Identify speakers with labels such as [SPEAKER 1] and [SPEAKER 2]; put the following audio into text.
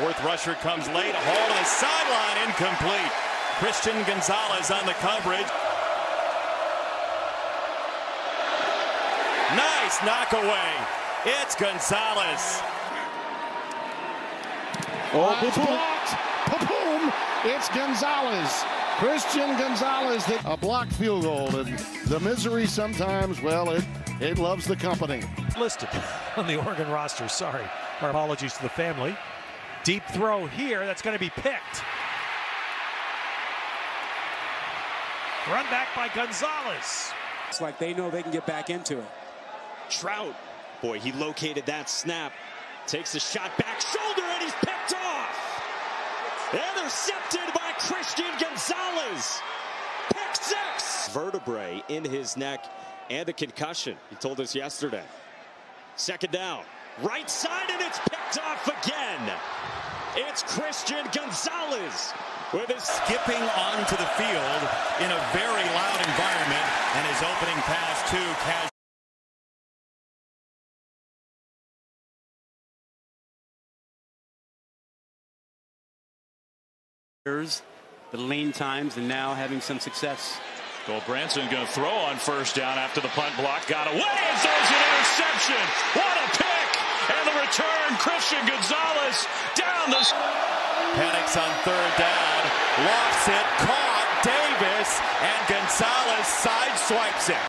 [SPEAKER 1] Fourth rusher comes late. A haul to the sideline, incomplete. Christian Gonzalez on the coverage. Nice knockaway. It's Gonzalez.
[SPEAKER 2] Oh, it's blocked. Boom! It's Gonzalez. Christian Gonzalez. A blocked field goal. And the misery sometimes, well, it, it loves the company.
[SPEAKER 3] Listed on the Oregon roster. Sorry. Our apologies to the family. Deep throw here. That's going to be picked. Run back by Gonzalez.
[SPEAKER 4] It's like they know they can get back into it.
[SPEAKER 5] Trout. Boy, he located that snap. Takes a shot back shoulder and he's picked off. Intercepted by Christian Gonzalez. Pick six. Vertebrae in his neck and a concussion. He told us yesterday. Second down. Right side and it's picked off again. It's Christian Gonzalez with his
[SPEAKER 1] skipping onto the field in a very loud environment and his opening pass to casual.
[SPEAKER 6] the lean times and now having some success.
[SPEAKER 7] Gulbranson going to throw on first down after the punt block got away and throws an interception. What a pick! And the return, Christian Gonzalez down the.
[SPEAKER 1] Panics on third down, lofts it, caught Davis, and Gonzalez side swipes it.